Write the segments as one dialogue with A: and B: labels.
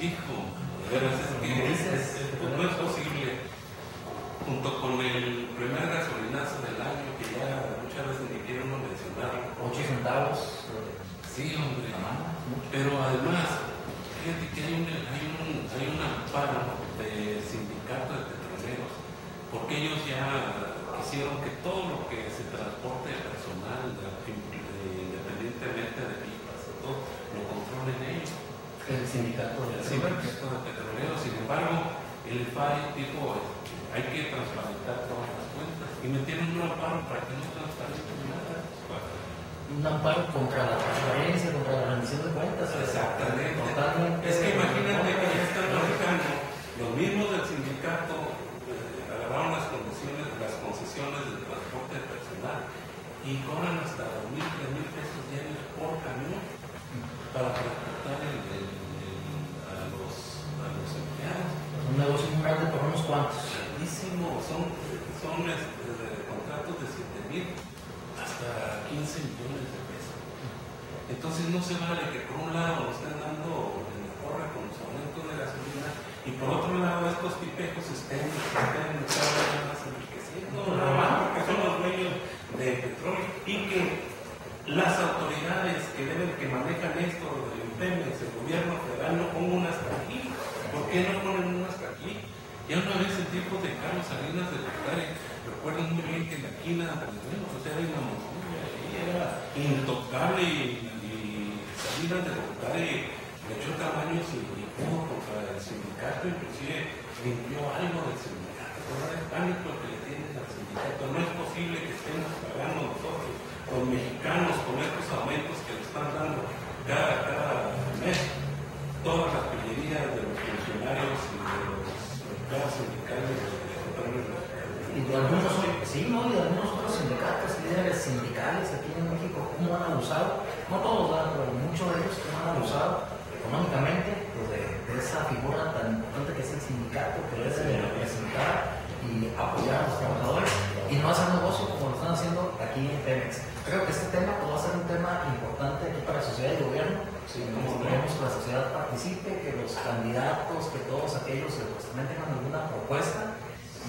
A: hijo, de veras es que es- es- no es posible, junto con el primer gasolinazo del año, que ya muchas veces ni quiere uno mencionarlo.
B: 8 centavos.
A: Sí, hombre. Pero además, fíjate que hay un, hay un, hay un amparo de sindicato de petroleros, porque ellos ya quisieron que todo lo que se transporte personal, de- de- independientemente de pipas y todo, lo controlen ellos.
B: El sindicato de
A: El sindicato de petroleros, sin embargo, el FAI dijo, este, hay que transparentar todas las cuentas. Y metieron un amparo para que no transparenten nada.
B: un amparo contra la transparencia, contra la rendición de cuentas.
A: Exactamente.
B: Totalmente.
A: Es que imagínate que ya están manejando, los mismos del sindicato eh, agarraron las condiciones, las concesiones del transporte personal y cobran hasta dos mil, tres mil pesos diarios por camión para transportar el- el- el- a, los, a los empleados.
B: Un negocio muy grande por unos cuantos.
A: Grandísimo, son, son este, contratos de 7 mil hasta 15 millones de pesos. Entonces no se vale que por un lado nos estén dando en la porra con los aumentos de gasolina y por otro lado estos tipejos estén, estén cada vez más enriqueciendo, nada más porque son los dueños de petróleo y que las autoridades que deben, que manejan esto, el el gobierno federal, no pongan un hasta aquí. ¿Por qué no ponen un hasta aquí? Ya una vez en tiempos de Carlos Salinas de Gortari, recuerdo muy bien que en la quina, pues, bueno, pues era intocable y, y Salinas de Gortari le echó tamaños y, pudo contra el sindicato, inclusive limpió algo del sindicato. Ahora es pánico que le tienen al sindicato. No es posible que estemos pagando nosotros, los mexicanos, con estos aumentos que le están dando cada, cada mes, todas pillerías de los funcionarios y de los empleados sindicales de petróleos mexicanos.
B: Y de algunos, sí, ¿no? Y de algunos otros sindicatos, líderes sindicales aquí en México, cómo han abusado, no todos, pero muchos de ellos cómo han abusado económicamente pues, de, de esa figura tan importante que es el sindicato, que debe representar y apoyar a los trabajadores y no hacer negocio como lo están haciendo aquí en Pemex. Creo que este tema pues, va a ser un tema importante aquí para la sociedad y gobierno.
A: Sí,
B: como queremos que la sociedad participe, que los candidatos, que todos aquellos eh, pues, también tengan alguna propuesta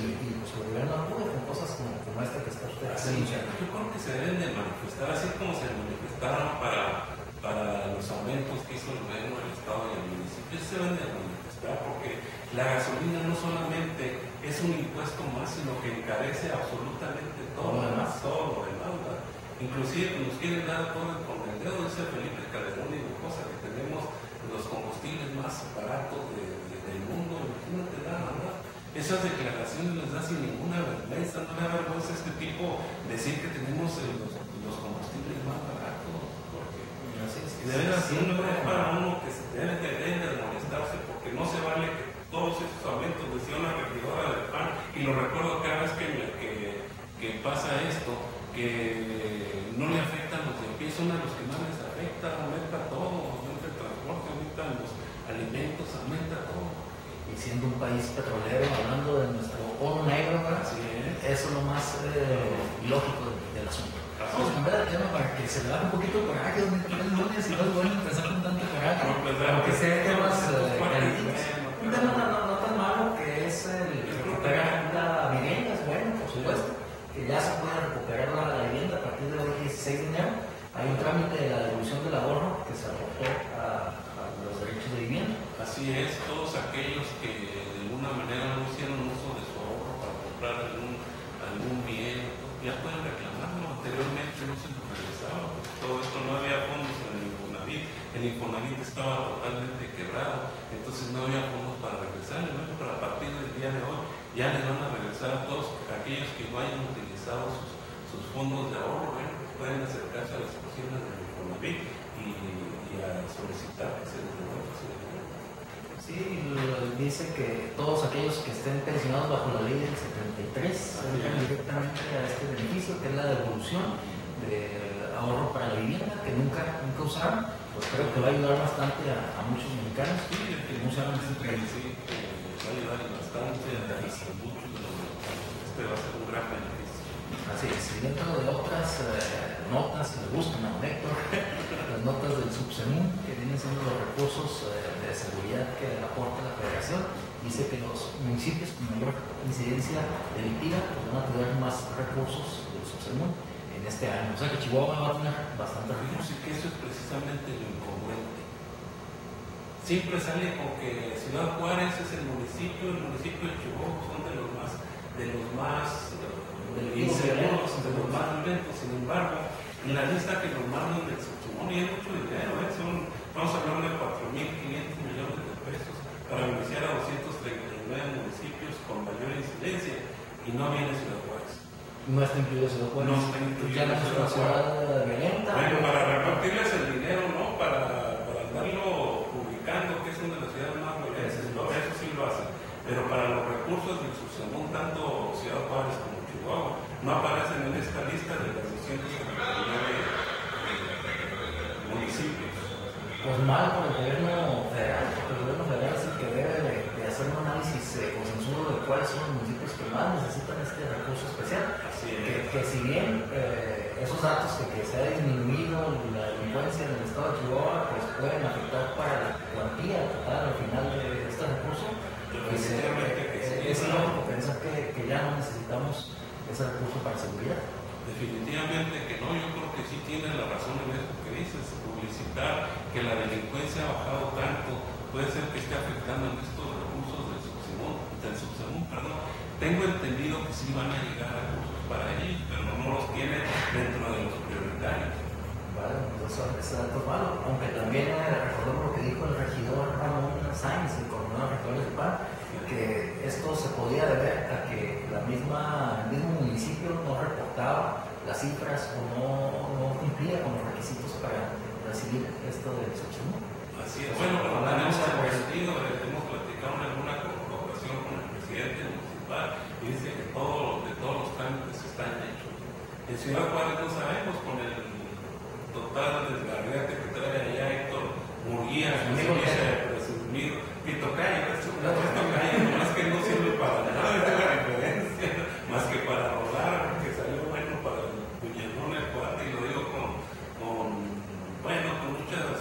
B: y, y, pues el acude con cosas como, como esta que está usted denunciando.
A: yo creo que se deben de manifestar así como se manifestaron para, para los aumentos que hizo el gobierno del Estado y el municipio. Se deben de manifestar porque la gasolina no solamente es un impuesto más, sino que encarece absolutamente todo
B: lo demás.
A: todo lo demás. ¿verdad? Inclusive nos quieren dar todo con el dedo, dice Felipe Calderón y cosa que tenemos los combustibles más baratos de- de- del mundo. Imagínate nada más. Esas declaraciones les da sin ninguna vergüenza, no le da vergüenza a este tipo decir que tenemos eh, los, combustibles más baratos. Porque
B: Así es.
A: y de veras, sí, no es para uno que se debe de, molestarse, porque no se vale que todos esos aumentos decía una regidora del PAN, y lo recuerdo cada vez que, que, que pasa esto, que no le afectan los de pie, son a los que más les afecta, aumenta todo, aumenta el transporte, aumentan los alimentos, aumenta
B: siendo un país petrolero, hablando de nuestro oro negro, eso es lo más eh, lógico del, del asunto. Vamos a cambiar de tema para que se le baje un poquito el coraje, don Miguel, es lunes y no es bueno empezar con tanto coraje.
A: Pues,
B: Aunque sea temas eh,
A: bueno,
B: Un tema no, no- no tan malo que es el recuperar la vivienda, es bueno, por supuesto, que ya se puede recuperar la, vivienda a partir del 16 de enero. Hay un trámite de la devolución del ahorro que se aportó a, a los derechos de vivienda.
A: Así es, todos aquellos que de alguna manera no hicieron uso de su ahorro para comprar algún, algún bien, ya pueden reclamarlo. Anteriormente no se nos regresaba, porque todo esto no había fondos en el Infonavit. El Infonavit estaba totalmente quebrado, entonces no había fondos para regresar. ¿no? Pero a partir del día de hoy ya les van a regresar a todos aquellos que no hayan utilizado sus, sus fondos de ahorro, pues pueden acercarse a las oficinas del Infonavit y, y a solicitar que se les devuelva.
B: Sí, dice que todos aquellos que estén pensionados bajo la ley del 73 entran directamente a este beneficio, que es la devolución del ahorro para la vivienda, que nunca, nunca usaron. Pues creo que va a ayudar bastante a, a muchos mexicanos
A: Sí,
B: que no
A: definitivamente
B: crédito.
A: sí, va a ayudar bastante a muchos de los. Este va a ser un gran beneficio.
B: Así es, y dentro de otras eh, notas, si le gustan a Héctor, las notas del Subsemún, que vienen siendo los recursos eh, de seguridad que que aporta la federación. Dice que los municipios con mayor incidencia delictiva pues, van a tener más recursos del subsegún en este año. O sea que Chihuahua va a tener bastante recursos.
A: Fíjense que eso es precisamente lo incongruente. Siempre sale con que Ciudad Juárez es el municipio, el municipio de Chihuahua son de los más, de los más eh, inseguros, de los más violentos. Sin embargo, en la lista que nos mandan del y hay mucho dinero, ¿eh? son, vamos a hablar de 4.500 millones de pesos para beneficiar a 239 municipios con mayor incidencia y no viene Ciudad Juárez.
B: No está incluido Ciudad Juárez.
A: No está incluido
B: Ya no es una ciudad violenta.
A: Bueno, para repartirles el dinero, ¿no? Para, para andarlo publicando, que es una de las ciudades más violentas, eso sí lo hacen. Pero para los recursos del subsegún, tanto Ciudad Juárez como Chihuahua, no aparecen en esta lista de las 279 eh, municipios.
B: Pues mal por el gobierno federal, el gobierno federal el que debe de, de hacer un análisis eh, de cuáles son los municipios que más necesitan este recurso especial. Que, si bien eh, esos datos de que se ha disminuido la delincuencia en el estado de Chihuahua, pues pueden afectar para la cuantía total al final de este recurso, pues eh,
A: Definitivamente que sí.
B: es ilógico pensar que, que ya no necesitamos ese recurso para seguridad.
A: Definitivamente que no, yo creo que sí tiene la razón en eso que dices, publicitar que la delincuencia ha bajado tanto, puede ser que esté afectando en estos recursos del subsegún, del subsegún, perdón. Tengo entendido que sí van a llegar recursos para ellos, pero no los tiene dentro de los prioritarios.
B: Vale, entonces ese dato es malo, aunque también eh, recordemos lo que dijo el regidor Ramón Sáenz, el coordinador rector del PAN, que esto se podía deber a que la misma, el mismo municipio no reportaba las cifras o no, no cumplía con los requisitos para recibir esto del subsegún.
A: Así es. Bueno, pero tenemos entendido, eh, hemos platicado en alguna ocasión con el presidente municipal y dice que todo, de todos los trámites están hechos. En Ciudad Juárez no sabemos con el total desgarriate que trae allá Héctor Murguía,
B: Héctor.
A: presumido. Pito Calle, esto esto calle, nomás que no sirve para nada, esa es la referencia, más que para rodar, que salió bueno para el puñalón el cuate, y lo digo con, con bueno, con muchas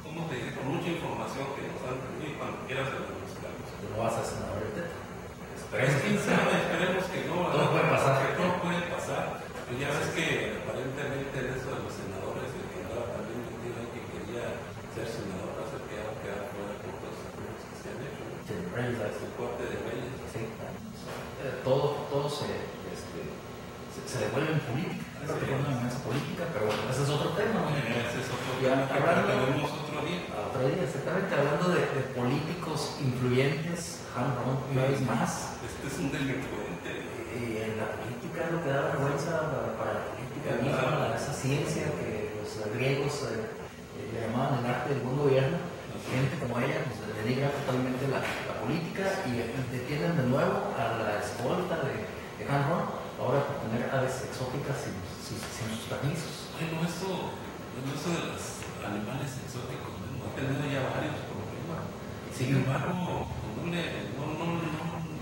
A: ¿cómo te diré? Con mucha información que nos han tenido y cuando quieras se la buscamos.
B: Lo vas a hacer ahorita.
A: Pero es quién sabe, esperemos que no.
B: Todo
A: ¿verdad?
B: puede pasar.
A: Que todo puede pasar. Pues ya ves que aparentemente en eso de los senadores, el que andaba también metido ahí que quería ser senador, va a ser que va a quedar fuera por todos los acuerdos que se han hecho. ¿no?
B: Sí, Reyes,
A: El corte de leyes.
B: sí. Eh, todo, todo se, este, se, se devuelve en política. Fue una amenaza política, pero bueno, ese es otro tema. ¿no?
A: Ese es otro tema que tenemos otro día.
B: Otro día, exactamente, hablando de, de políticos influyentes, Han Ron, una vez más,
A: Este es un delincuente.
B: y en la política lo que da vergüenza para, para la política misma, esa ciencia que los griegos eh, le llamaban el arte del buen gobierno, gente como ella pues, denigra totalmente la, la política y, detienen de nuevo a la escolta de, de Han Ron, ahora por tener aves exóticas sin, sin- sin sus permisos.
A: Bueno, eso, bueno, eso de los animales exóticos, ¿no? ha tenido ya varios problemas. Sin embargo, no, le- no, no, no,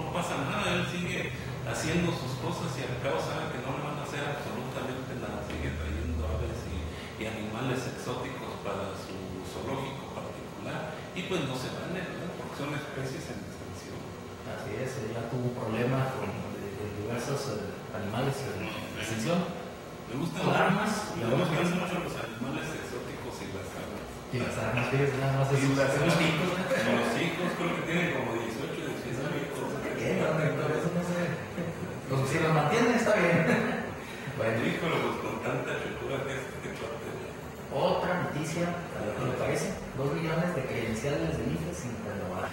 A: no pasa nada, él sigue haciendo sus cosas y al cabo sabe que no le van a hacer absolutamente nada. Sigue trayendo aves y, y animales exóticos para su zoológico particular y pues no se van, ¿verdad? Porque son especies en extinción.
B: Así es, ya tuvo un problema con diversos eh, animales en extinción.
A: Me gustan,
B: Con armas,
A: me gustan mucho los animales exóticos y las armas.
B: Y las armas, fíjate, nada más es
A: Sí, las. Como los hijos, creo que tienen como 18, 19 hijos.
B: Bien, ¿no? Eso no sé. Pues si los mantienen está bien. Bueno,
A: Híjole, pues con tanta chutura que es de...
B: otra noticia, a lo que me parece, dos millones de credenciales de IFE sin renovar.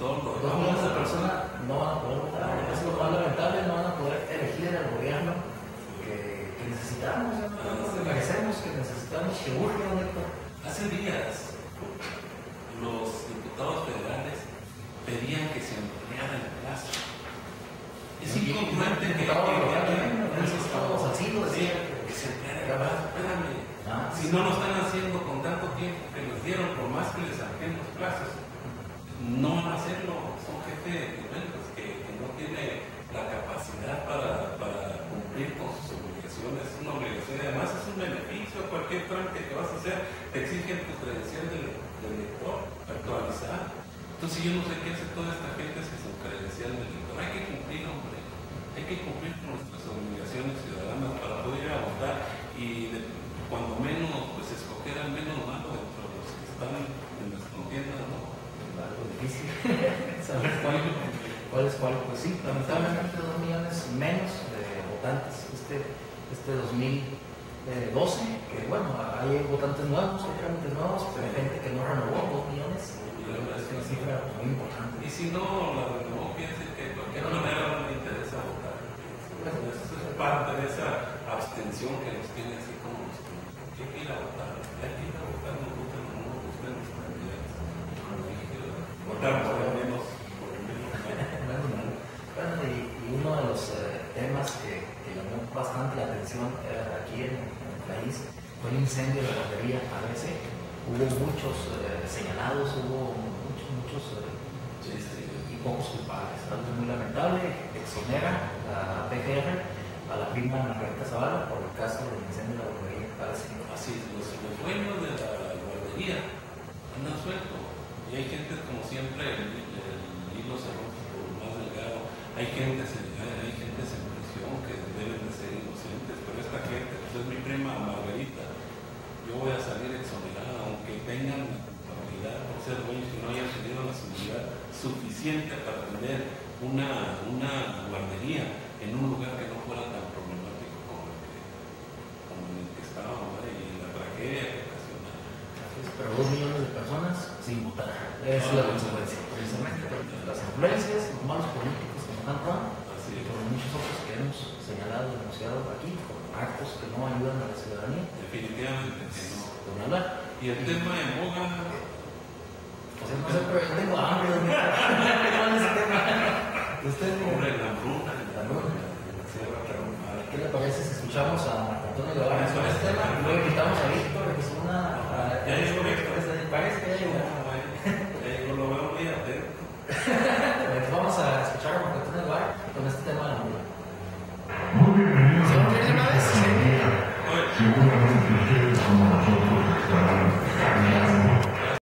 B: Dos millones de personas no van a poder votar, es lo más lamentable, no van a poder elegir al gobierno que, que necesitamos, que merecemos, que necesitamos, que urge, ¿no, Héctor?
A: Hace días, los diputados federales pedían que se ampliara el plazo. Es
B: Y- y-
A: incongruente que...
B: diputado
A: que-
B: local
A: que-
B: también, ¿no? Esos estados así lo
A: Sí,
B: decían.
A: que se ampliara el plazo. Espérame.
B: Ah,
A: Si no lo están haciendo con tanto tiempo que les dieron, por más que les saquen los plazos, no van a hacerlo. Son gente de niveles que, no tiene la capacidad para, cumplir con sus obligaciones. Es una obligación además es un beneficio. Cualquier trámite que vas a hacer te exigen tu credencial del, del lector actualizada. Entonces yo no sé qué hace toda esta gente si su credencial del elector. Hay que cumplir, hombre. Hay que cumplir con nuestras obligaciones ciudadanas para poder ir votar y cuando menos, pues escoger al menos malo dentro están en las contiendas, ¿no?
B: Algo difícil saber cuál, cuál es cuál. Pues sí, lamentablemente dos millones menos de votantes este, este 2012, que bueno, hay votantes nuevos, hay trámites nuevos, pero hay gente que no renovó dos millones. Es una cifra muy importante.
A: Y si no la renovó, piense que de cualquier manera no le interesa votar. Eso es parte de esa abstención que nos tiene así como los que hay que ir a votar, hay que ir a votar, no voten votar por menos.
B: Bueno, y, uno de los eh, temas que, que llamó bastante la atención eh, aquí en, el país fue el incendio de la guardería ABC. Hubo muchos eh, señalados, hubo muchos, muchos eh, y pocos culpables. Algo muy lamentable, exonera la PGR a la prima Margarita Zavala por el caso del incendio de la guardería.
A: Así es, los, los dueños de la guardería andan sueltos. Y hay gente, como siempre, el, hilo se rompe por más delgado. Hay gente, hay, gente en prisión que deben de ser inocentes, pero esta gente, pues es mi prima Margarita. Yo voy a salir exonerada, aunque tengan la culpabilidad por ser dueños y no hayan tenido la seguridad suficiente para tener una, una guardería en un lugar que no fuera tan problemático como el que, como el que estábamos ¿verdad? y la tragedia que
B: es, Pero sin votar. Esa es la consecuencia, precisamente. Las influencias, los malos políticos que nos dan y
A: es.
B: por muchos otros que hemos señalado y denunciado aquí, con actos que no ayudan a la ciudadanía.
A: Definitivamente no.
B: Hablar.
A: Y el tema en boga,
B: sea, no sé, pero yo tengo hambre. ¿no? ¿Qué tal ese tema? Usted,
A: hombre, la hambruna,
B: La
A: trabajada.
B: ¿Qué le parece si escuchamos a Antonio Guevara sobre este tema? Y luego invitamos a Víctor, que es una.
A: Ya llegó Víctor.
B: Parece que ya llegó.
A: Bueno, yo lo veo muy atento.
B: Vamos a escuchar a Marco Antonio Guevara con este tema de la hambruna.
C: Muy bienvenidos
B: ¿Se va a una vez?
A: Oye,
C: Seguramente ustedes como nosotros